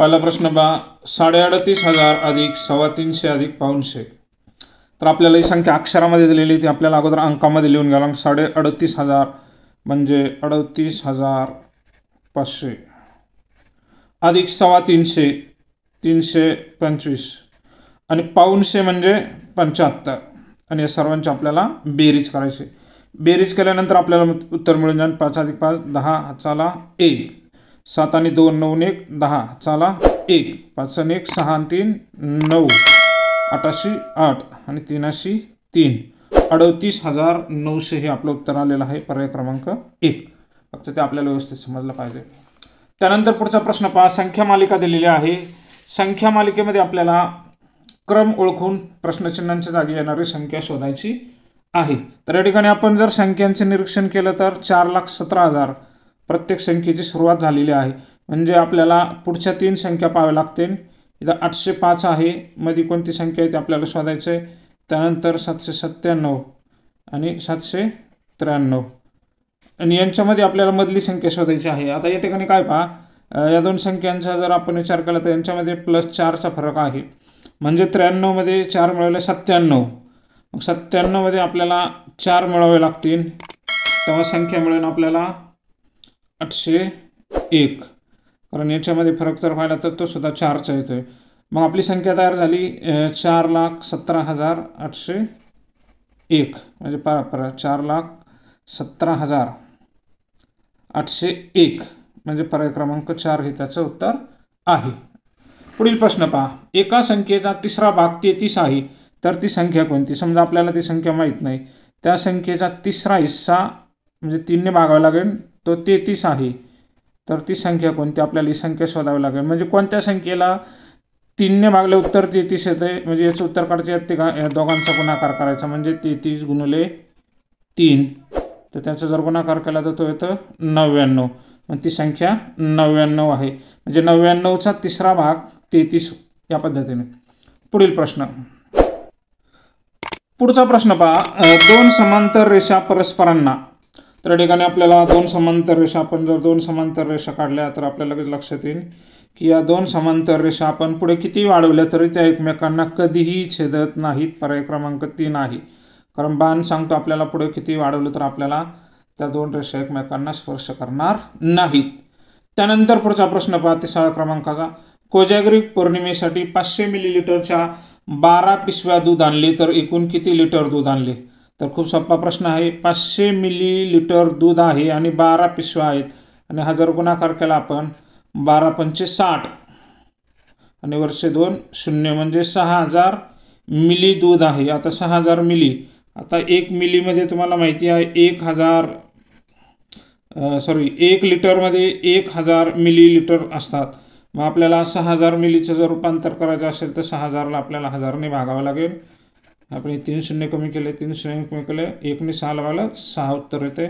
पहिला प्रश्न बा साडेअडतीस हजार अधिक सव्वा तीनशे अधिक पाऊनशे. तर आपल्याला ही संख्या अक्षरामध्ये दिलेली ती आपल्याला अगोदर अंकामध्ये लिहून घ्यावं साडे अडतीस हजार म्हणजे अडतीस हजार पाचशे. अधिक सव्वा तीनशे तीनशे पंचवीस. आणि पाऊनशे म्हणजे पंच्याहत्तर. आणि या सर्वांची आपल्याला बेरीज करायची. बेरीज केल्यानंतर आपल्याला उत्तर मिळून जाईल. पाच अधिक पाच दहा चाला एक. सात आणि दोन नऊ एक दहा. चाला. एक. पाच आणि एक सहा आणि तीन नऊ. आठाशी आठ. आणि तीनाशी तीन. अडतीस हजार नऊशे हे आपलं उत्तर आलेलं आहे. पर्याय क्रमांक एक. फक्त ते आपल्याला व्यवस्थित समजलं पाहिजे. त्यानंतर पुढचा प्रश्न पहा. संख्या मालिका दिलेली आहे. संख्या मालिकेमध्ये आपल्याला क्रम ओळखून प्रश्नचिन्हांच्या जागी येणारी संख्या शोधायची आहे. तर या ठिकाणी आपण जर संख्यांचे निरीक्षण केलं तर चार लाख सतरा हजार प्रत्येक संख्येची सुरुवात झालेली आहे. म्हणजे आपल्याला पुढच्या तीन संख्या पाहाव्या लागतील. इथं आठशे पाच आहे. मध्ये कोणती संख्या आहे ती आपल्याला शोधायचं आहे त्यानंतर सातशे सत्त्याण्णव आणि सातशे त्र्याण्णव. आणि यांच्यामध्ये आपल्याला मधली संख्या शोधायची आहे. आता या ठिकाणी काय पहा. या दोन संख्यांचा जर आपण विचार केला तर यांच्यामध्ये प्लस चारचा फरक आहे. म्हणजे त्र्याण्णवमध्ये चार मिळवले सत्त्याण्णव. मग सत्त्याण्णवमध्ये आपल्याला चार मिळावे लागतील. तेव्हा संख्या मिळेल आपल्याला आठशे एक. कारण याच्यामध्ये फरक जर व्हायला तर तो सुद्धा चारचा येतो आहे मग आपली संख्या तयार झाली चार लाख सतरा हजार आठशे एक. म्हणजे पा पर चार लाख सतरा हजार आठशे एक. म्हणजे पर्याय क्रमांक चार हे त्याचं उत्तर आहे. पुढील प्रश्न पहा. एका संख्येचा तिसरा भाग तेहतीस आहे तर ती संख्या कोणती? समजा आपल्याला ती संख्या माहीत नाही. त्या संख्येचा तिसरा हिस्सा म्हणजे तीनने भागावा लागेल. तो तेहतीस आहे. तर ती संख्या कोणती? आपल्याला ही संख्या शोधावी लागेल. म्हणजे कोणत्या संख्येला तीनने भागले उत्तर तेहतीस येते? म्हणजे याचं उत्तर काढायचे येते का या दोघांचा गुणाकार करायचा. म्हणजे तेहतीस गुणले तीन. तर त्याचा जर गुणाकार केला तर तो येतं नव्याण्णव. मग ती संख्या नव्याण्णव आहे. म्हणजे नव्याण्णवचा तिसरा भाग तेहतीस या पद्धतीने. पुढील प्रश्न. पुढचा प्रश्न पहा. दोन समांतर रेषा परस्परांना तर या ठिकाणी आपल्याला दोन समांतर रेषा आपण जर दोन समांतर रेषा काढल्या तर आपल्याला लक्षात येईल की या दोन समांतर रेषा आपण पुढे किती वाढवल्या तरी त्या एकमेकांना कधीही छेदत नाहीत पर्याय क्रमांक तीन आहे. कारण बाण सांगतो आपल्याला पुढे किती वाढवलं तर आपल्याला त्या दोन रेषा एकमेकांना स्पर्श करणार नाहीत. त्यानंतर पुढचा प्रश्न पाहते सहा क्रमांकाचा. कोजागरी पौर्णिमेसाठी पाचशे मिलीलिटरच्या बारा पिशव्या दूध आणले तर एकूण किती लिटर दूध आणले? तर खूप सोपा प्रश्न आहे. पाचशे मिलीलिटर दूध आहे आणि बारा पिशव्या आहेत. आणि हा जर गुणाकार केला आपण बारा पंचे साठ. आणि वर्ष दोन शून्य म्हणजे सहा हजार मिली दूध आहे. आता सहा हजार मिली. आता एक मिलीमध्ये तुम्हाला माहिती आहे एक हजार सॉरी एक लिटरमध्ये एक हजार मिलीलिटर असतात. मग आपल्याला सहा हजार मिलीचं जर रूपांतर करायचं असेल तर सहा हजारला आपल्याला हजारने भागावं लागेल. आपण तीन शून्य कमी केले तीन शून्य कमी केले एकने सहा लावायला सहा उत्तर येते.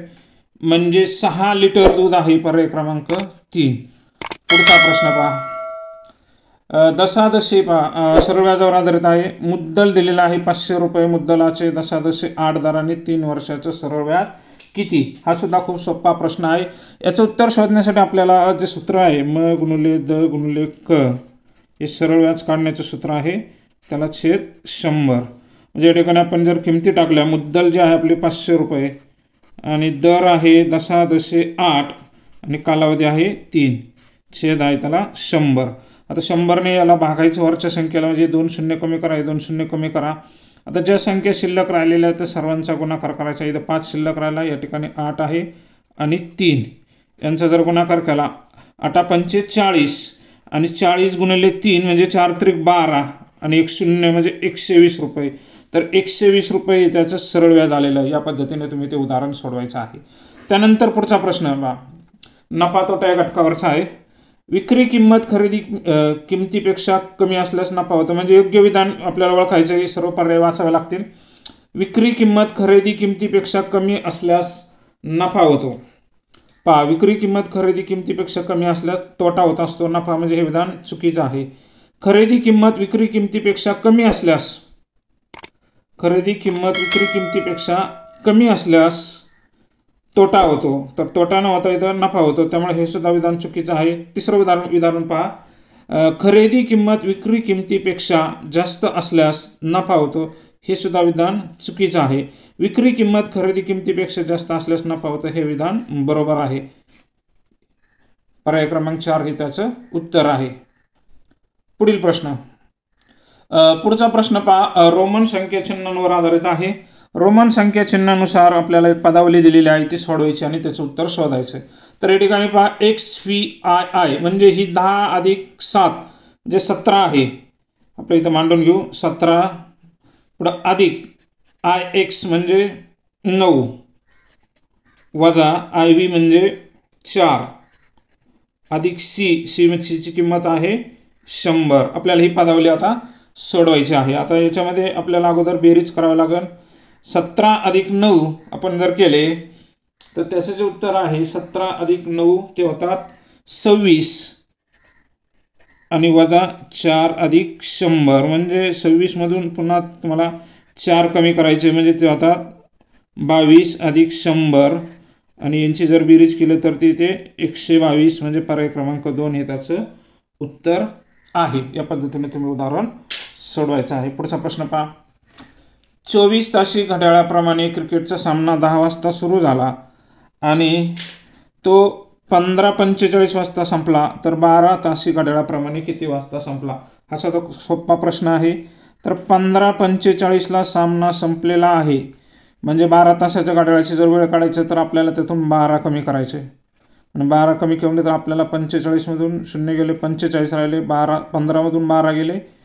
म्हणजे सहा लिटर दूध आहे पर्याय क्रमांक तीन. पुढचा प्रश्न पहा. दशादशी पहा. सर्व सरळ व्याजावर आधारित आहे. मुद्दल दिलेला आहे पाचशे रुपये मुद्दलाचे. दशादशी आठ दराने तीन वर्षाचं सरळ व्याज किती? हा सुद्धा खूप सोपा प्रश्न आहे. याचं उत्तर शोधण्यासाठी आपल्याला जे सूत्र आहे म गुणुले द गुणुले क हे सरळ व्याज काढण्याचं सूत्र आहे. त्याला छेद शंभर. म्हणजे या ठिकाणी आपण जर किमती टाकल्या मुद्दल जे आहे आपले पाचशे रुपये आणि दर आहे दसा दशे आठ आणि कालावधी आहे तीन. छेद आहे त्याला शंभर. आता शंभरने याला भागायचं वरच्या संख्येला म्हणजे दोन शून्य कमी करा हे दोन शून्य कमी करा. आता ज्या संख्या शिल्लक राहिलेल्या आहेत त्या सर्वांचा गुणाकार करायचा. इथं पाच शिल्लक राहिला या ठिकाणी आठ आहे आणि तीन. यांचा जर गुणाकार केला आठा पंचे चाळीस आणि चाळीस गुणिले तीन म्हणजे चार त्रिक बारा आणि एक शून्य म्हणजे एकशे वीस रुपये. तर एकशे वीस रुपये त्याचं सरळ व्याज आलेलं आहे या पद्धतीने तुम्ही ते उदाहरण सोडवायचं आहे. त्यानंतर पुढचा प्रश्न बा नफा तोटा या घटकावरचा आहे. विक्री किंमत खरेदी किमतीपेक्षा कमी असल्यास नफा होतो. म्हणजे योग्य विधान आपल्याला ओळखायचं हे सर्व पर्याय वाचावे लागतील. विक्री किंमत खरेदी किमतीपेक्षा कमी असल्यास नफा होतो. पहा विक्री किंमत खरेदी किमतीपेक्षा कमी असल्यास तोटा होत असतो. नफा म्हणजे हे विधान चुकीचं आहे. खरेदी किंमत विक्री किमतीपेक्षा कमी असल्यास खरेदी किंमत विक्री किमतीपेक्षा कमी असल्यास तोटा होतो. तर तोटा न होता इथं नफा होतो. त्यामुळे हे सुद्धा विधान चुकीचं आहे. तिसरं उदाहरण विधान पहा. खरेदी किंमत विक्री किमतीपेक्षा जास्त असल्यास नफा होतो. हे सुद्धा विधान चुकीचं आहे. विक्री किंमत खरेदी किमतीपेक्षा जास्त असल्यास नफा होतो. हे विधान बरोबर आहे. पर्याय क्रमांक चार हे त्याचं उत्तर आहे. पुढील प्रश्न. पुढचा प्रश्न पहा. रोमन संख्या चिन्हांवर आधारित आहे. रोमन संख्या चिन्हानुसार आपल्याला एक पदावली दिलेली आहे. ती सोडवायची आणि त्याचं उत्तर शोधायचं तर या ठिकाणी पहा. एक्स व्ही आय आय म्हणजे ही दहा अधिक सात जे सतरा आहे. आपल्या इथं मांडून घेऊ. सतरा पुढं अधिक आय एक्स म्हणजे नऊ. वजा आय व्ही म्हणजे चार. अधिक सी सी सीची किंमत आहे शंभर. आपल्याला ही पदावली आता सोडवायची आहे. आता याच्यामध्ये आपल्याला अगोदर बेरीज करावं लागेल. सतरा अधिक नऊ आपण जर केले तर त्याचं जे उत्तर आहे सतरा अधिक नऊ ते होतात सव्वीस. आणि वजा चार अधिक शंभर. म्हणजे सव्वीसमधून पुन्हा तुम्हाला चार कमी करायचे म्हणजे ते होतात बावीस अधिक शंभर. आणि यांची जर बेरीज केलं तर तिथे एकशे बावीस म्हणजे पर्याय क्रमांक दोन हे त्याचं उत्तर आहे. या पद्धतीने तुम्ही उदाहरण सोडवायचा आहे. पुढचा प्रश्न पहा. चोवीस ताशी घड्याळाप्रमाणे क्रिकेटचा सामना दहा वाजता सुरू झाला आणि तो पंधरा पंचेचाळीस वाजता संपला. तर बारा ताशी घड्याळाप्रमाणे किती वाजता संपला? असा तो सोपा प्रश्न आहे. तर पंधरा पंचेचाळीसला सामना संपलेला आहे. म्हणजे बारा तासाच्या घड्याळाची जर वेळ काढायची तर आपल्याला त्यातून बारा कमी करायचे. आणि बारा कमी केले तर आपल्याला पंचेचाळीसमधून शून्य गेले पंचेचाळीस राहिले बारा पंधरामधून बारा गेले.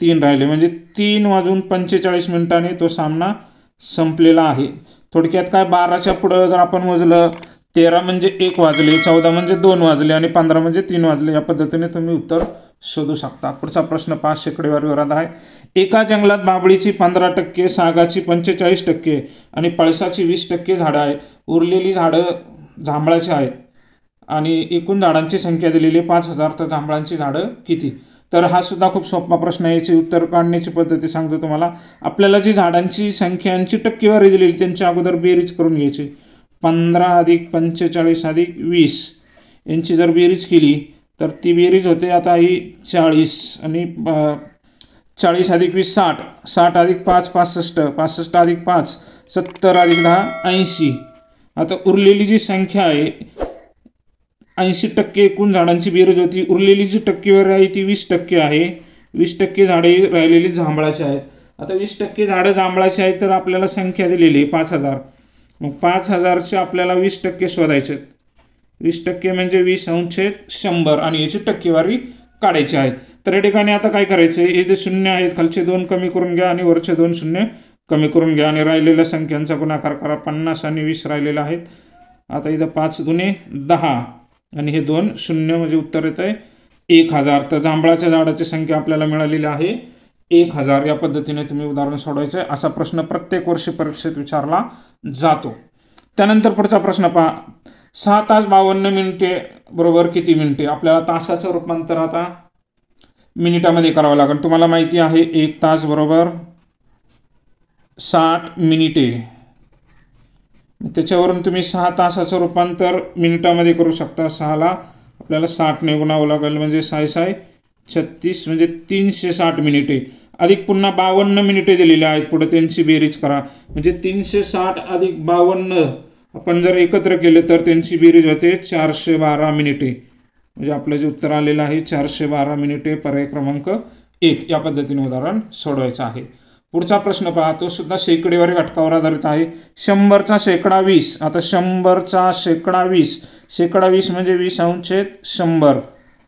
तीन राहिले. म्हणजे तीन वाजून पंचेचाळीस मिनिटांनी तो सामना संपलेला आहे. थोडक्यात काय बाराच्या पुढं जर आपण मोजलं तेरा म्हणजे एक वाजले चौदा म्हणजे दोन वाजले आणि पंधरा म्हणजे तीन वाजले या पद्धतीने तुम्ही उत्तर शोधू शकता. पुढचा प्रश्न पाच शेकडेवारी वरात आहे. एका जंगलात बाबळीची पंधरा टक्के सागाची पंचेचाळीस टक्के आणि पळसाची वीस टक्के झाडं आहेत. उरलेली झाडं जांभळाची आहेत आणि एकूण झाडांची संख्या दिलेली पाच हजार तर जांभळांची झाडं किती? तर हा सुद्धा खूप सोपा प्रश्न आहे. याची उत्तर काढण्याची पद्धती सांगतो तुम्हाला. आपल्याला जी झाडांची संख्यांची टक्केवारी दिलेली त्यांच्या अगोदर बेरीज करून घ्यायची. पंधरा अधिक पंचेचाळीस अधिक वीस. यांची जर बेरीज केली तर ती बेरीज होते आता ही चाळीस आणि चाळीस अधिक वीस साठ. साठ अधिक पाच पासष्ट. पासष्ट अधिक पाच सत्तर अधिक दहा ऐंशी. आता उरलेली जी संख्या आहे ऐंशी टक्के एकूण झाडांची बेरज होती. उरलेली जी टक्केवारी आहे ती वीस टक्के आहे. वीस टक्के झाडे राहिलेली जांभळाची आहेत. आता वीस टक्के झाडं जांभळाची आहेत तर आपल्याला संख्या दिलेली आहे पाच हजार. मग पाच हजारचे आपल्याला वीस टक्के शोधायचे आहेत. वीस टक्के म्हणजे वीस अंशे शंभर आणि याची टक्केवारी काढायची आहे. तर या ठिकाणी आता काय करायचं? आहे हे जे शून्य आहेत खालचे दोन कमी करून घ्या आणि वरचे दोन शून्य कमी करून घ्या आणि राहिलेल्या संख्यांचा गुणाकार करा. पन्नास आणि वीस राहिलेले आहेत. आता इथं पाच गुणे दहा. आणि हे दोन शून्य म्हणजे उत्तर येतं आहे. एक हजार. तर जांभळाच्या झाडाची संख्या आपल्याला मिळालेली आहे. एक हजार. या पद्धतीने तुम्ही उदाहरण सोडवायचं. आहे असा प्रश्न प्रत्येक वर्षी परीक्षेत विचारला जातो. त्यानंतर पुढचा प्रश्न पहा. सहा तास बावन्न मिनिटे बरोबर किती मिनिटे? आपल्याला तासाचं रूपांतर आता मिनिटामध्ये करावं लागेल. तुम्हाला माहिती आहे एक तास बरोबर साठ मिनिटे. त्याच्यावरून तुम्ही सहा तासाचं रूपांतर मिनिटामध्ये करू शकता. सहाला आपल्याला साठने गुणावं लागेल. म्हणजे साय साय छत्तीस म्हणजे तीनशे साठ मिनिटे. अधिक पुन्हा बावन्न मिनिटे दिलेली आहेत. पुढे त्यांची बेरीज करा. म्हणजे तीनशे साठ अधिक बावन्न आपण जर एकत्र केले तर त्यांची बेरीज होते चारशे बारा मिनिटे. म्हणजे आपलं जे उत्तर आलेलं आहे चारशे बारा मिनिटे पर्याय क्रमांक एक. या पद्धतीने उदाहरण सोडवायचं आहे. पुढचा प्रश्न पहा तो सुद्धा शेकडेवारी घटकावर आधारित आहे. शंभरचा शेकडा वीस. आता शंभरचा शेकडा वीस. शेकडा वीस म्हणजे वीस अंशेत शंभर.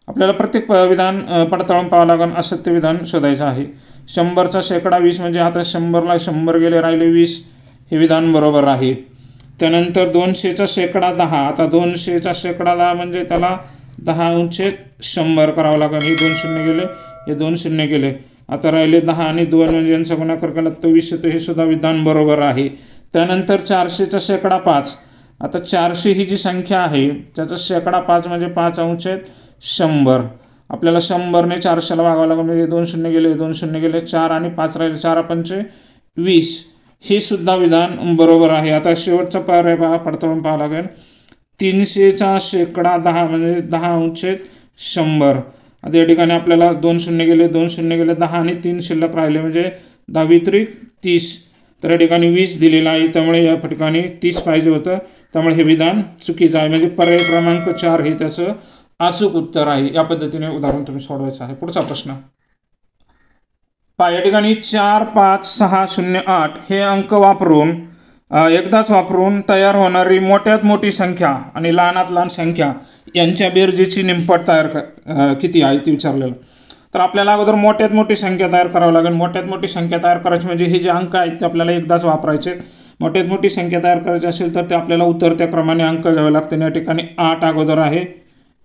आपल्याला प्रत्येक प- विधान पडताळून पाहावं लागेल असत्य विधान शोधायचं आहे. शंभरचा शेकडा वीस म्हणजे आता शंभरला शंभर गेले राहिले वीस. हे विधान बरोबर आहे. त्यानंतर दोनशेचा शेकडा दहा. आता दोनशेचा शेकडा दहा म्हणजे त्याला दहा अंशेत शंभर करावं लागेल. हे दोन शून्य गेले हे दोन शून्य गेले. आता राहिले दहा आणि दोन म्हणजे यांचा गुणाकार केला तर वीस येतं हे सुद्धा विधान बरोबर आहे. त्यानंतर चारशेचा शेकडा पाच. आता चारशे ही जी संख्या आहे त्याचा शेकडा पाच म्हणजे पाच अंश आहेत शंभर. आपल्याला शंभरने चारशेला भागावं लागेल म्हणजे दोन शून्य गेले दोन शून्य गेले चार आणि पाच राहिले चार पंचे वीस. हे सुद्धा विधान बरोबर आहे. आता शेवटचा पर्याय पहा पडताळून पाहावं लागेल. तीनशेचा शेकडा दहा म्हणजे दहा अंशेत शंभर. आता या ठिकाणी आपल्याला दोन शून्य गेले दोन शून्य गेले दहा आणि तीन शिल्लक राहिले म्हणजे दहावी त्रिक तीस. तर या ठिकाणी वीस दिलेलं आहे त्यामुळे या ठिकाणी तीस पाहिजे होतं. त्यामुळे हे विधान चुकीचं आहे. म्हणजे पर्याय क्रमांक चार हे त्याचं अचूक उत्तर आहे. या पद्धतीने उदाहरण तुम्ही सोडवायचं आहे. पुढचा प्रश्न. पहा या ठिकाणी चार पाच सहा शून्य आठ हे अंक वापरून एकदाच वापरून तयार होणारी मोठ्यात मोठी संख्या आणि लहानात लहान संख्या यांच्या बेरजेची निंपट तयार क किती आहे ते विचारलेलं. तर आपल्याला अगोदर मोठ्यात मोठी संख्या तयार करावी लागेल. मोठ्यात मोठी संख्या तयार करायची म्हणजे हे जे अंक आहेत ते आपल्याला एकदाच वापरायचे. मोठ्यात मोठी संख्या तयार करायची असेल तर ते आपल्याला उतरत्या क्रमाने अंक घ्यावे लागतील. या ठिकाणी आठ अगोदर आहे.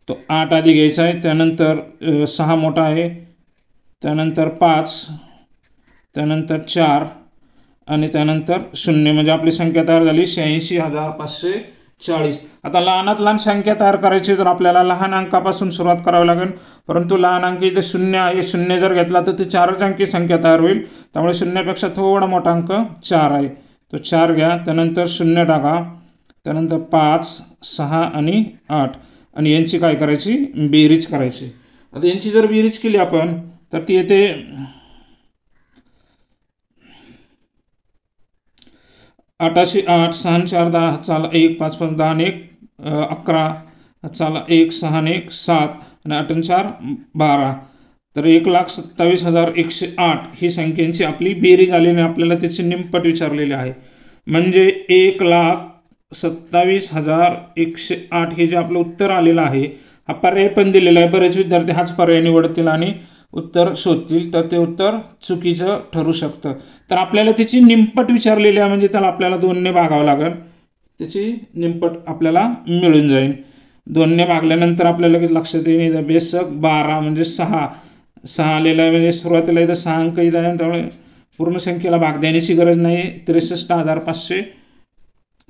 तो आठ आधी घ्यायचा आहे. त्यानंतर सहा मोठा आहे. त्यानंतर पाच. त्यानंतर चार. आणि त्यानंतर शून्य म्हणजे आपली संख्या तयार झाली शहाऐंशी हजार पाचशे चाळीस. आता लहानात लहान संख्या तयार करायची तर आपल्याला लहान अंकापासून सुरुवात करावी लागेल परंतु लहान अंक इथे शून्य आहे शून्य जर घेतला तर ती चारच अंकी संख्या तयार होईल. त्यामुळे शून्यापेक्षा थोडा मोठा अंक चार आहे. तो चार घ्या त्यानंतर शून्य टाका त्यानंतर पाच सहा आणि आठ. आणि यांची काय करायची? बेरीज करायची. आता यांची जर बेरीज केली आपण तर ती येते आठाशे आठ सहा चार दहा चाला एक पाच पाच दहा आणि एक अकरा चाला एक सहा एक सात आणि आठ चार बारा. तर एक लाख सत्तावीस हजार एकशे आठ ही संख्यांची आपली बेरीज आलेली आपल्याला त्याची निमपट विचारलेली आहे. म्हणजे एक लाख सत्तावीस हजार एकशे आठ हे जे आपलं उत्तर आलेलं आहे हा पर्याय पण दिलेला आहे. बरेच विद्यार्थी हाच पर्याय निवडतील आणि उत्तर शोधतील तर ते उत्तर चुकीचं ठरू शकतं. तर आपल्याला त्याची निमपट विचारलेली आहे म्हणजे त्याला आपल्याला दोनने भागावं लागेल. त्याची निमपट आपल्याला मिळून जाईल. दोनने भागल्यानंतर आपल्याला लगेच लक्षात येईल इथं बेसक बारा म्हणजे सहा. सहा आलेला आहे म्हणजे सुरुवातीला इथं सहा अंक इथं आहे त्यामुळे पूर्ण संख्येला भाग देण्याची गरज नाही. त्रेसष्ट हजार पाचशे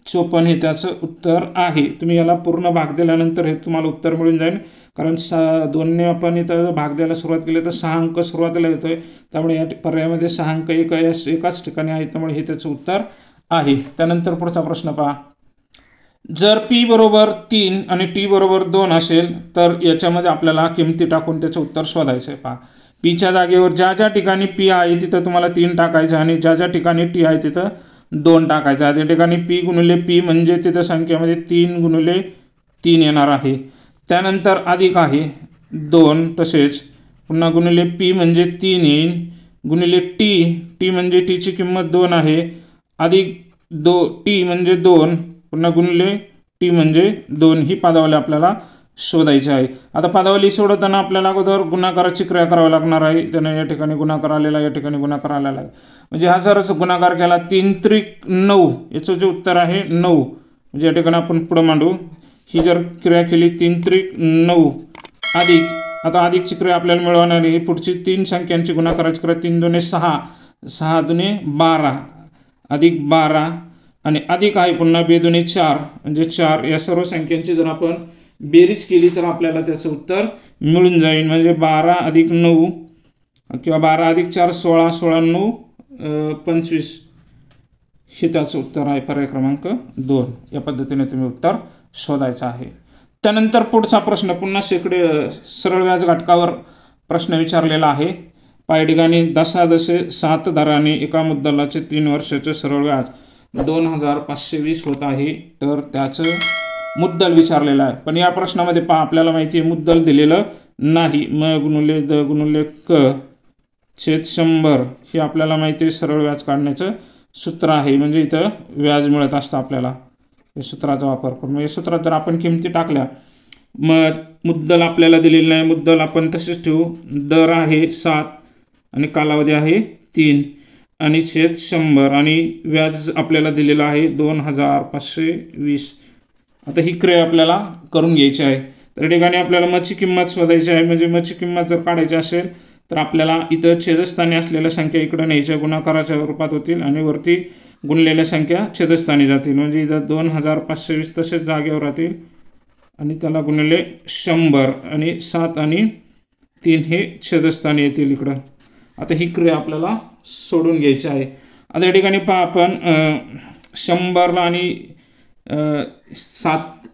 चोपन्न हे त्याचं उत्तर आहे. तुम्ही याला पूर्ण भाग दिल्यानंतर हे तुम्हाला उत्तर मिळून जाईल. कारण सा दोनने आपण इथं भाग द्यायला सुरुवात केली तर सहा अंक सुरुवातीला येतो आहे त्यामुळे या पर्यायामध्ये सहा अंक एक एकाच ठिकाणी आहे त्यामुळे हे त्याचं उत्तर आहे. त्यानंतर पुढचा प्रश्न पहा. जर पी बरोबर तीन आणि टी बरोबर दोन असेल तर याच्यामध्ये आपल्याला किमती टाकून त्याचं उत्तर शोधायचं आहे. पहा. पीच्या जागेवर ज्या ज्या ठिकाणी पी आहे तिथं तुम्हाला तीन टाकायचं आणि ज्या ज्या ठिकाणी टी आहे तिथं दोन टाकायचं. आहे त्या ठिकाणी पी गुणिले पी म्हणजे तिथं संख्येमध्ये तीन गुणिले तीन येणार आहे. त्यानंतर अधिक आहे. दोन तसेच. पुन्हा गुणिले पी म्हणजे तीन येईल गुणिले टी टी म्हणजे टीची किंमत दोन आहे. अधिक दो टी म्हणजे दोन. पुन्हा गुणिले टी म्हणजे दोन. ही पदावली आपल्याला शोधायची आहे. आता पदावली सोडवताना आपल्याला अगोदर गुणाकाराची क्रिया करावी लागणार आहे. त्याने या ठिकाणी गुणाकार आलेला आहे या ठिकाणी गुणाकार आलेला आहे. म्हणजे हा जर गुणाकार केला तीन त्रिक नऊ याचं जे उत्तर आहे नऊ. म्हणजे या ठिकाणी आपण पुढं मांडू. ही जर क्रिया केली तीन त्रिक नऊ. अधिक आता अधिकची क्रिया आपल्याला मिळवणार आहे पुढची तीन संख्यांची गुणाकाराची क्रिया तीन दोन्ही सहा. सहा दुने बारा. अधिक बारा. आणि अधिक आहे पुन्हा बेदुने चार. म्हणजे चार या सर्व संख्यांची जर आपण बेरीज केली तर आपल्याला त्याचं उत्तर मिळून जाईल. म्हणजे बारा अधिक नऊ किंवा बारा अधिक चार सोळा सोळा नऊ पंचवीस हे त्याचं उत्तर आहे पर्याय क्रमांक दोन. या पद्धतीने तुम्ही उत्तर शोधायचं आहे. त्यानंतर पुढचा प्रश्न पुन्हा शेकडे सरळ व्याज घटकावर प्रश्न विचारलेला आहे. पायडिगाने दशादशे सात दराने एका मुद्दलाचे तीन वर्षाचे सरळ व्याज दोन हजार पाचशे वीस होत आहे. तर त्याचं मुद्दल विचारलेला आहे. पण या प्रश्नामध्ये पहा आपल्याला माहिती आहे मुद्दल दिलेलं नाही. म गुणुले द गुणुले क छेद शंभर हे आपल्याला माहिती आहे सरळ व्याज काढण्याचं सूत्र आहे. म्हणजे इथं व्याज मिळत असतं आपल्याला. या सूत्राचा वापर करून. म्हणजे या सूत्रात जर आपण किमती टाकल्या मग मुद्दल आपल्याला दिलेलं नाही. मुद्दल आपण तसेच ठेवू. दर आहे सात आणि कालावधी आहे तीन आणि छेद शंभर आणि व्याज आपल्याला दिलेलं आहे दोन हजार पाचशे वीस. आता ही क्रिया आपल्याला करून घ्यायची आहे. तर ठिकाणी आपल्याला मची किंमत शोधायची आहे. म्हणजे मची किंमत जर काढायची असेल तर आपल्याला इथं छेदस्थानी असलेल्या संख्या इकडं न्यायच्या गुणाकाराच्या रूपात होतील आणि वरती गुणलेल्या संख्या छेदस्थानी जातील. म्हणजे इथं दोन हजार पाचशे वीस तसेच जागेवर राहतील आणि त्याला गुणलेले शंभर आणि सात आणि तीन हे छेदस्थानी येतील इकडं. आता ही क्रिया आपल्याला सोडून घ्यायची आहे. आता या ठिकाणी पहा आपण शंभरला आणि सात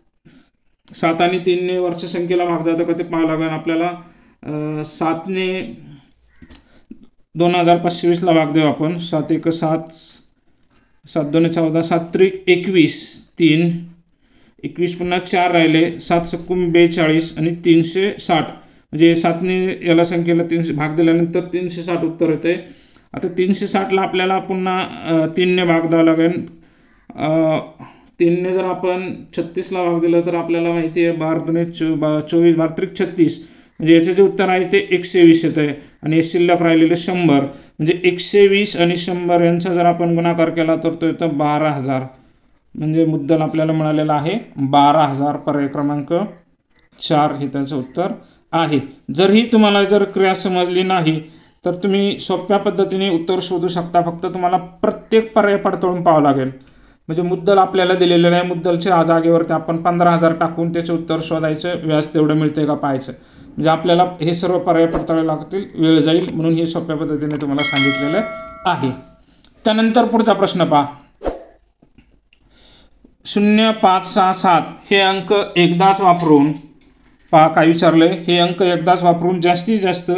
सात आणि तीनने वरच्या संख्येला भाग जातो का ते पाहावं लागेल. आपल्याला सातने दोन हजार पाचशे वीसला भाग देऊ आपण. सात एक सात सात दोन चौदा सात त्रिक एकवीस तीन एकवीस पुन्हा चार राहिले सात सक्कुम बेचाळीस आणि तीनशे साठ. म्हणजे सातने याला संख्येला तीनशे भाग दिल्यानंतर तीनशे साठ उत्तर येते आता तीनशे साठला आपल्याला पुन्हा तीनने भाग द्यावा लागेल. तीनने जर आपण छत्तीसला भाग दिला तर आपल्याला माहिती आहे बार दुने चो बा चोवीस बार त्रिक छत्तीस. म्हणजे याचे जे उत्तर आहे ते एकशे वीस येतं आहे आणि हे शिल्लक राहिलेले शंभर. म्हणजे एकशे वीस आणि शंभर यांचा जर आपण गुणाकार केला तर तो येतं बारा हजार. म्हणजे मुद्दल आपल्याला मिळालेला आहे बारा हजार पर्याय क्रमांक चार हे त्याचं उत्तर आहे. जर ही तुम्हाला जर क्रिया समजली नाही तर तुम्ही सोप्या पद्धतीने उत्तर शोधू शकता. फक्त तुम्हाला प्रत्येक पर्याय पडताळून पाहावं लागेल. म्हणजे मुद्दल आपल्याला दिलेलं आहे मुद्दलच्या जागेवरती आपण पंधरा हजार टाकून त्याचे उत्तर शोधायचं व्याज तेवढं मिळते का पाहायचं. म्हणजे आपल्याला हे सर्व पर्याय पडताळावे लागतील वेळ जाईल म्हणून हे सोप्या पद्धतीने तुम्हाला सांगितलेलं आहे. त्यानंतर पुढचा प्रश्न पहा. शून्य पाच सहा सात हे अंक एकदाच वापरून पहा काय विचारलंय हे अंक एकदाच वापरून जास्तीत जास्त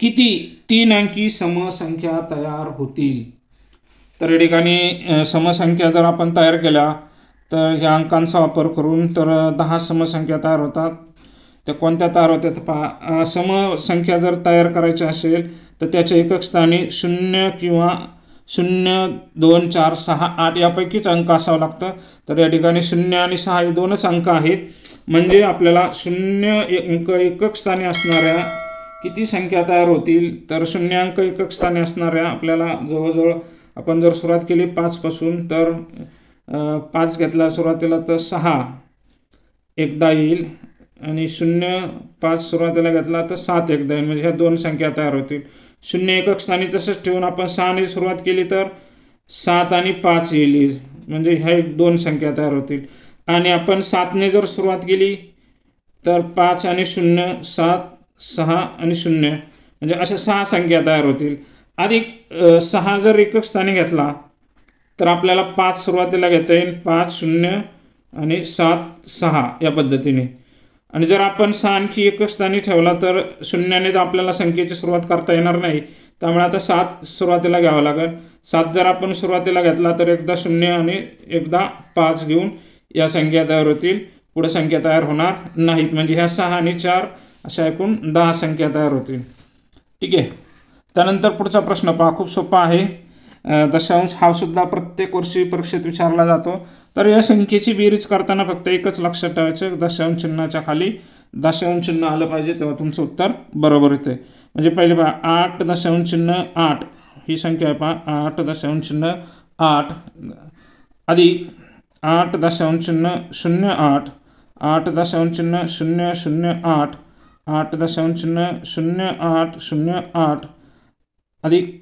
किती तीन अंकी समसंख्या तयार होतील? तर या ठिकाणी समसंख्या जर आपण तयार केल्या तर ह्या अंकांचा वापर करून तर दहा समसंख्या तयार होतात. त्या कोणत्या तयार होतात पहा. समसंख्या जर तयार करायची असेल तर त्याच्या एकक स्थानी शून्य किंवा शून्य दोन चार सहा आठ यापैकीच अंक असावं लागतं. तर या ठिकाणी शून्य आणि सहा हे दोनच अंक आहेत. म्हणजे आपल्याला शून्य अंक एकक स्थानी असणाऱ्या किती संख्या तयार होतील? तर शून्य अंक एकक स्थानी असणाऱ्या आपल्याला जवळजवळ आपण जर सुरुवात केली पाचपासून तर पाच घेतला सुरुवातीला तर सहा एकदा येईल आणि शून्य पाच सुरुवातीला घेतला तर सात एकदा येईल. म्हणजे ह्या दोन संख्या तयार होतील. शून्य एकक स्थानी तसंच ठेवून आपण सहाने सुरुवात केली तर सात आणि पाच येईल. म्हणजे ह्या एक दोन संख्या तयार होतील. आणि आपण सातने जर सुरुवात केली तर पाच आणि शून्य सात सहा आणि शून्य. म्हणजे अशा सहा संख्या तयार होतील. अधिक सहा जर एकक स्थानी घेतला तर आपल्याला पाच सुरुवातीला घेता येईल. पाच शून्य आणि सात सहा या पद्धतीने. आणि जर आपण सहा आणखी एकच स्थानी ठेवला तर शून्याने तर आपल्याला संख्येची सुरुवात करता येणार नाही. त्यामुळे आता सात सुरुवातीला घ्यावं लागेल. सात जर आपण सुरुवातीला घेतला तर एकदा शून्य आणि एकदा पाच घेऊन या संख्या तयार होतील. पुढे संख्या तयार होणार नाहीत. म्हणजे ह्या सहा आणि चार अशा एकूण दहा संख्या तयार होतील. ठीक आहे? त्यानंतर पुढचा प्रश्न पहा. खूप सोपा आहे. दशांश हा सुद्धा प्रत्येक वर्षी परीक्षेत विचारला जातो. तर या संख्येची बेरीज करताना फक्त एकच लक्षात ठेवायचं. दशांश चिन्हाच्या खाली दशांश चिन्ह आलं पाहिजे तेव्हा तुमचं उत्तर बरोबर येते. म्हणजे पहिले पहा आठ दशांश चिन्ह आठ. ही संख्या आहे पहा. आठ दशांश चिन्ह आठ. अधिक आठ दशांश चिन्ह शून्य आठ. आठ दशांश चिन्ह शून्य शून्य आठ. आठ दशांश चिन्ह शून्य आठ शून्य आठ. अधिक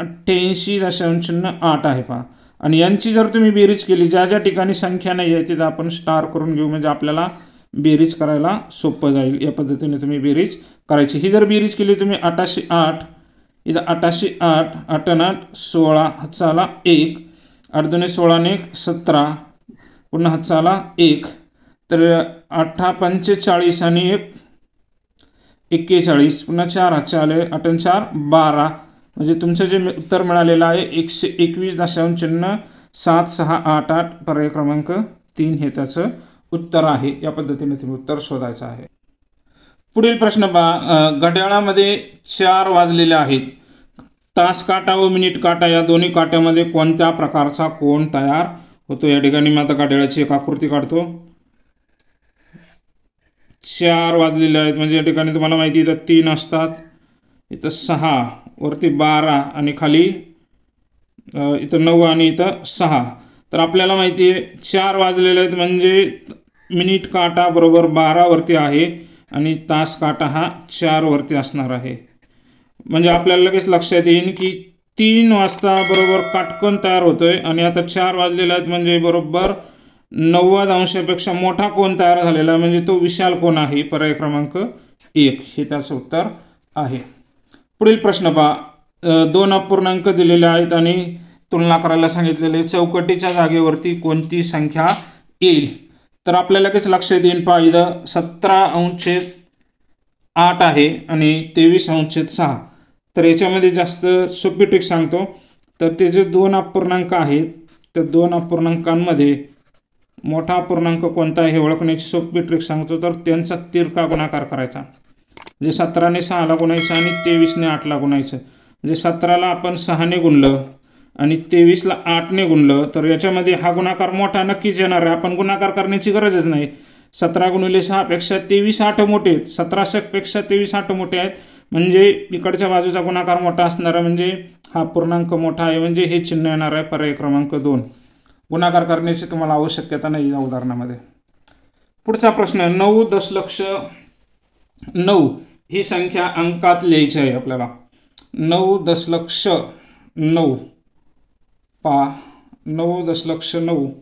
अठ्ठ्याऐंशी दशांश शून्य आठ आहे पहा. आणि यांची जर तुम्ही बेरीज केली ज्या ज्या ठिकाणी संख्या नाही आहे तिथं आपण स्टार करून घेऊ म्हणजे आपल्याला बेरीज करायला सोपं जाईल. या पद्धतीने तुम्ही बेरीज करायची. ही जर बेरीज केली तुम्ही आठाशे आठ इथं आठाशे आठ आठ आठ सोळा हातचाला एक आठ दोन्ही सोळाने एक सतरा पुन्हा हातचाला एक तर अठरा पंचेचाळीस आणि एक एक्केचाळीस पुन्हा चार हातचे आले अठ्ठन चार बारा म्हणजे तुमचं जे उत्तर मिळालेलं आहे एकशे एकवीस दशांश चिन्ह सात सहा आठ आठ पर्याय क्रमांक तीन हे त्याचं उत्तर आहे. या पद्धतीने तुम्ही उत्तर शोधायचं आहे. पुढील प्रश्न पहा. घड्याळामध्ये चार वाजलेले आहेत. तास काटा व मिनिट काटा या दोन्ही काट्यामध्ये कोणत्या प्रकारचा कोण तयार होतो? या ठिकाणी मी आता घड्याळाची एक आकृती काढतो. चार वाजलेले आहेत. म्हणजे या ठिकाणी तुम्हाला माहिती आहे तीन असतात. इथं सहा वरती बारा आणि खाली इथं नऊ आणि इथं सहा. तर आपल्याला माहिती आहे चार वाजलेले आहेत म्हणजे मिनिट काटा बरोबर बारावरती आहे आणि तास काटा हा चारवरती असणार आहे. म्हणजे आपल्याला लगेच लक्षात येईल की तीन वाजता बरोबर काटकन तयार होतो आहे आणि आता चार वाजलेले आहेत म्हणजे बरोबर नव्वद अंशापेक्षा मोठा कोण तयार झालेला आहे? म्हणजे तो विशाल कोण आहे? पर्याय क्रमांक एक. हे त्याचं उत्तर आहे. पुढील प्रश्न पहा. दोन अपूर्णांक दिलेले आहेत आणि तुलना करायला सांगितलेले चौकटीच्या जागेवरती कोणती संख्या येईल? तर आपल्याला लगेच लक्षात येईल पहा. इथं सतरा अंशेत आठ आहे आणि तेवीस अंशेत सहा. तर याच्यामध्ये जास्त सोपी ट्रिक सांगतो. तर ते जे दोन अपूर्णांक आहेत त्या दोन अपूर्णांकांमध्ये मोठा अपूर्णांक कोणता आहे हे ओळखण्याची सोपी ट्रिक सांगतो. तर त्यांचा तिरका गुणाकार करायचा. म्हणजे सतराने सहाला गुणायचं आणि तेवीसने आठला गुणायचं. म्हणजे सतराला आपण सहाने गुणलं आणि तेवीसला आठने गुणलं तर याच्यामध्ये हा गुणाकार मोठा नक्कीच येणार आहे. आपण गुणाकार करण्याची गरजच नाही. सतरा गुणिले सहापेक्षा तेवीस आठ मोठे आहेत. सतराशेपेक्षा तेवीस आठ मोठे आहेत. म्हणजे इकडच्या बाजूचा गुणाकार मोठा असणार आहे म्हणजे हा पूर्णांक मोठा आहे. म्हणजे हे चिन्ह येणार आहे पर्याय क्रमांक दोन. गुणाकार करण्याची तुम्हाला आवश्यकता नाही या उदाहरणामध्ये. पुढचा प्रश्न नऊ दशलक्ष नऊ. ही संख्या अंकात लिहायची आहे आपल्याला. नऊ दशलक्ष नऊ. पा नऊ दशलक्ष नऊ.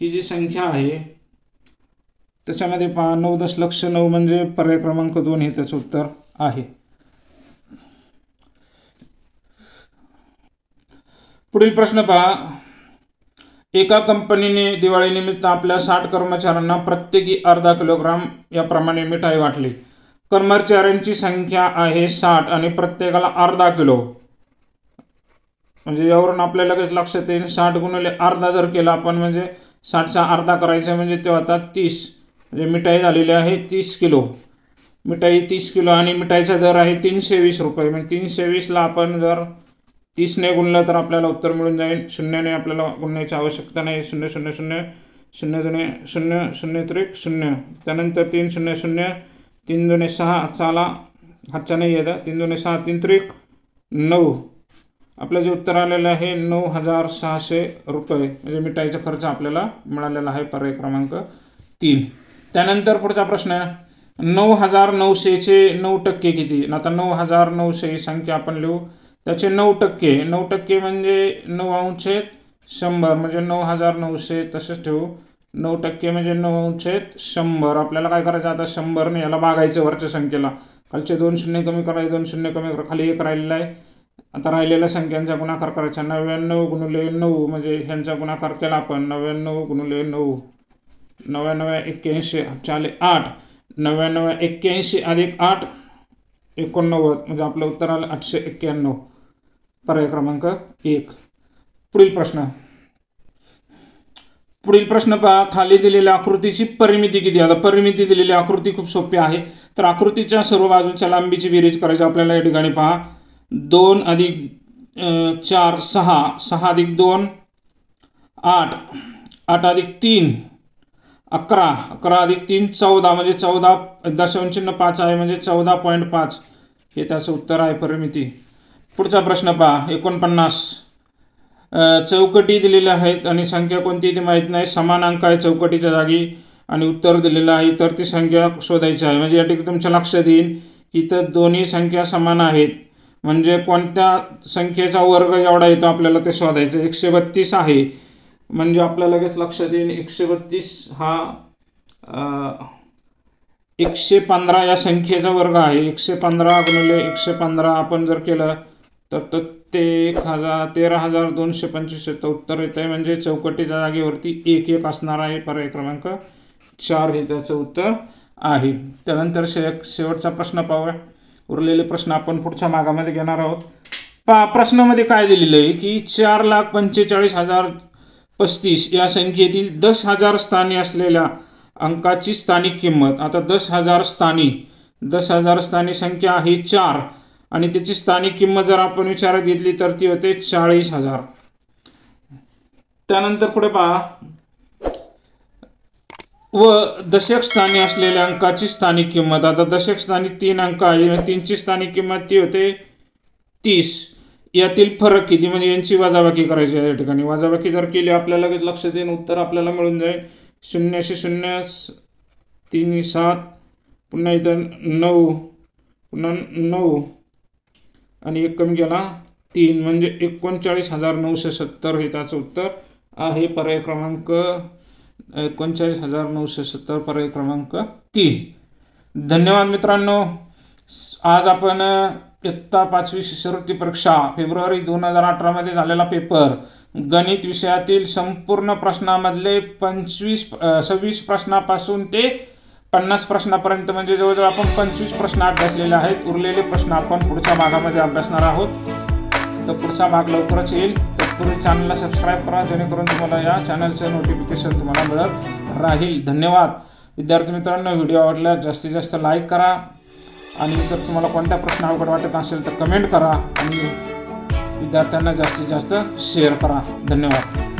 ही जी संख्या आहे त्याच्यामध्ये पहा नऊ दशलक्ष नऊ म्हणजे पर्याय क्रमांक दोन हे त्याचं उत्तर आहे. पुढील प्रश्न पहा. एका कंपनीने दिवाळीनिमित्त आपल्या साठ कर्मचाऱ्यांना प्रत्येकी अर्धा किलोग्राम याप्रमाणे मिठाई वाटली. कर्मचाऱ्यांची संख्या आहे साठ आणि प्रत्येकाला अर्धा किलो. म्हणजे यावरून आपल्याला लगेच लक्षात येईल साठ गुणिले अर्धा जर केला आपण म्हणजे साठचा अर्धा करायचा म्हणजे ते आता तीस. म्हणजे मिठाई झालेली आहे तीस किलो. मिठाई तीस किलो आणि मिठाईचा दर आहे तीनशे वीस रुपये. म्हणजे तीनशे वीसला आपण जर तीसने गुणलं तर आपल्याला उत्तर मिळून जाईल. शून्याने आपल्याला गुणण्याची आवश्यकता नाही. शून्य शून्य शून्य शून्य दोने शून्य शून्य त्रिक शून्य. त्यानंतर तीन शून्य शून्य तीन दोने सहा चाला हातचा नाही येतं तीन दोने सहा तीन त्रिक नऊ आपलं जे उत्तर आलेलं आहे नऊ हजार सहाशे रुपये. म्हणजे मिठाईचा खर्च आपल्याला मिळालेला आहे पर्याय क्रमांक तीन. त्यानंतर पुढचा प्रश्न आहे. नऊ हजार नऊशेचे नऊ टक्के किती? आता नऊ हजार नऊशे ही संख्या आपण लिहू. त्याचे नऊ टक्के. नऊ टक्के म्हणजे नऊ अंशेत शंभर. म्हणजे नऊ हजार नऊशे तसेच ठेवू. नऊ टक्के म्हणजे नऊशे शंभर. आपल्याला काय करायचं आता? शंभरने याला बागायचं वरच्या संख्येला. खालचे दोन शून्य कमी करायचे दोन शून्य कमी करा. खाली एक राहिलेला आहे. आता राहिलेल्या संख्यांचा गुणाकार करायचा. नव्याण्णव गुणुले नऊ म्हणजे ह्यांचा गुणाकार केला आपण. नव्याण्णव गुणुले नऊ. नव्याण्णव एक्क्याऐंशी चाले आठ. नव्याण्णव एक्क्याऐंशी अधिक आठ एकोणनव्वद म्हणजे आपलं उत्तर आलं आठशे एक्क्याण्णव. पर्याय क्रमांक एक. पुढील प्रश्न. पुढील प्रश्न पहा. खाली दिलेल्या आकृतीची परिमिती किती आता परिमिती दिलेली आकृती खूप सोपी आहे. तर आकृतीच्या सर्व बाजूच्या लांबीची बेरीज करायची आपल्याला या ठिकाणी पहा. दोन अधिक चार सहा. सहा अधिक दोन आठ. आठ अधिक तीन अकरा. अकरा अधिक तीन चौदा. म्हणजे चौदा दशांशचिन्ह पाच आहे. म्हणजे चौदा पॉईंट पाच. हे त्याचं उत्तर आहे परिमिती. पुढचा प्रश्न पहा. एकोणपन्नास. चौकटी दिलेल्या आहेत आणि संख्या कोणती ते माहीत नाही. समान अंक आहे चौकटीच्या जागी आणि उत्तर दिलेलं आहे. तर ती संख्या शोधायची आहे. म्हणजे या ठिकाणी तुमच्या लक्षात येईल की इथं दोन्ही संख्या समान आहेत. म्हणजे कोणत्या संख्येचा वर्ग एवढा येतो आपल्याला ते शोधायचं. एकशे बत्तीस आहे. म्हणजे आपल्या लगेच लक्षात येईल एकशे बत्तीस हा एकशे पंधरा या संख्येचा वर्ग आहे. एकशे पंधरा गुणिले एकशे पंधरा आपण जर केलं तर तो ते एक हजार तेरा हजार दोनशे पंचवीस येतं उत्तर येतं आहे म्हणजे चौकटीच्या जागेवरती एक एक असणार आहे पर्याय क्रमांक चार हे त्याचं उत्तर आहे. त्यानंतर शे शेवटचा प्रश्न पाहूया. उरलेले प्रश्न आपण पुढच्या मागामध्ये घेणार आहोत. पा प्रश्नामध्ये काय दिलेलं आहे की चार लाख पंचेचाळीस हजार पस्तीस या संख्येतील दस हजार स्थानी असलेल्या अंकाची स्थानिक किंमत. आता दस हजार स्थानी दस हजार स्थानी संख्या आहे चार. आणि त्याची स्थानिक किंमत जर आपण विचारात घेतली तर ती होते चाळीस हजार. त्यानंतर पुढे पहा. व दशक स्थानी असलेल्या अंकाची स्थानिक किंमत. आता दशक स्थानी तीन अंक आहे तीनची स्थानिक किंमत ती होते तीस. यातील फरक किती? म्हणजे यांची वजाबाकी करायची या ठिकाणी. वजाबाकी जर केली आपल्याला लगेच लक्ष देऊन उत्तर आपल्याला मिळून जाईल. शून्यशे शून्य तीन सात पुन्हा इथं नऊ पुन्हा नऊ. आणि एक कमी गेला तीन म्हणजे एकोणचाळीस हजार नऊशे सत्तर हे त्याचं उत्तर आहे पर्याय क्रमांक एकोणचाळीस हजार नऊशे सत्तर पर्याय क्रमांक तीन. धन्यवाद मित्रांनो. आज आपण इयत्ता पाचवी शिष्यवृत्ती परीक्षा फेब्रुवारी दोन हजार अठरामध्ये झालेला पेपर गणित विषयातील संपूर्ण प्रश्नामधले पंचवीस सव्वीस प्रश्नापासून ते पन्नास प्रश्नापर्यंत म्हणजे जवळजवळ आपण पंचवीस प्रश्न अभ्यासलेले आहेत. उरलेले प्रश्न आपण पुढच्या भागामध्ये अभ्यासणार आहोत. तर पुढचा भाग लवकरच येईल. तत्पूर्वी चॅनलला सबस्क्राईब करा जेणेकरून तुम्हाला या चॅनलचं नोटिफिकेशन तुम्हाला मिळत राहील. धन्यवाद. विद्यार्थी मित्रांनो व्हिडिओ आवडल्यास जास्तीत जास्त लाईक करा. आणि जर तुम्हाला कोणत्या प्रश्न अवघड वाटत असेल तर कमेंट करा. आणि विद्यार्थ्यांना जास्तीत जास्त शेअर करा. धन्यवाद.